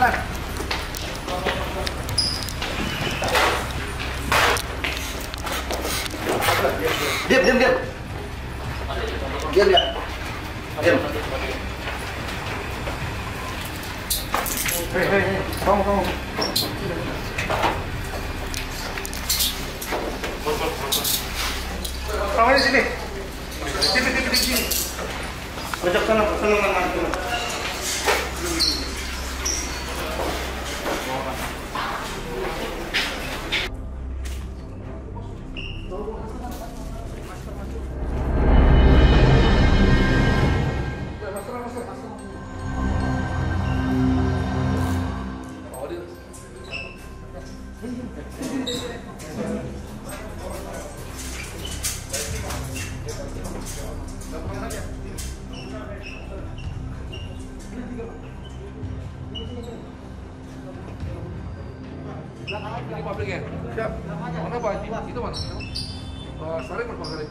lên điểm điểm điểm điểm điểm điểm không hey, hey, không, không. Không, đi, đi. Siap. Mana Pak? Itu mana? Sarip Pak Sarip?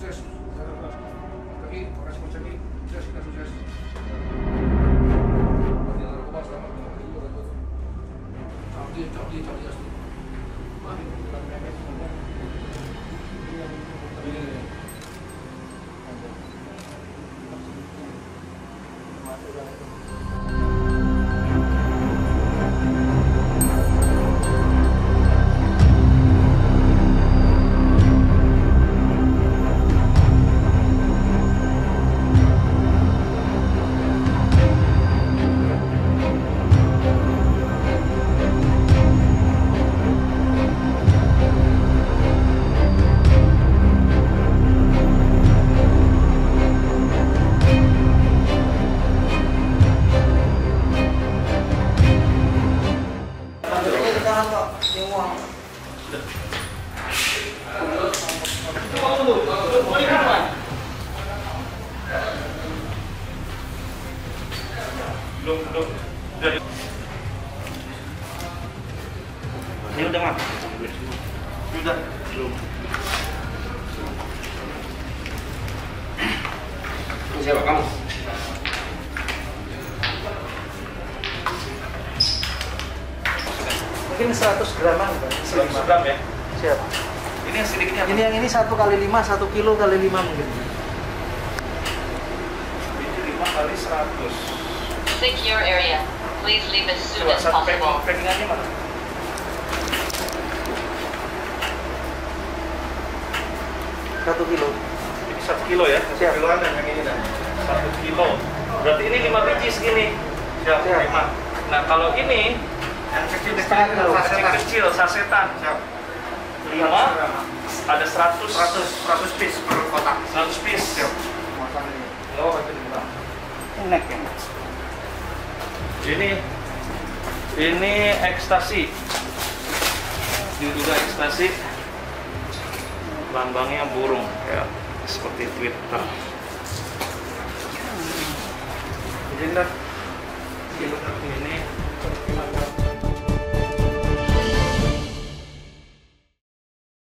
ζέσου. Ή φορέ κοτσελή, ζέσου, να σου ζέσου. Αυτή, αυτή, αυτή, αυτή. Μάθει, δηλαδή, μέχρι να μάθει. Thiếu đúng không? Thiếu rồi. Đúng. Xe bảo không? Mungkin 100 graman kan? 100 gram ya Siap. ini yang sedikitnya Ini yang ini satu kali lima, satu kilo kali lima mungkin. ini 5 kali 100 Secure area. Please leave as soon coba as satu pack possible. packingannya mana Satu kilo. ini 1 kilo ya satu Siap. kiloan dan yang ini dan 1 kilo berarti ini 5 biji segini siap, Siap. 5 nah kalau ini Yang kecil setengah kilo. kecil kecil sasetan Siap. 5 ada 100 100 100 piece per kotak. 100 piece Siap. oh itu. Enak ya. Ini ini ekstasi. Diduga ekstasi. Lambangnya burung ya seperti Twitter. Jadi ntar Ini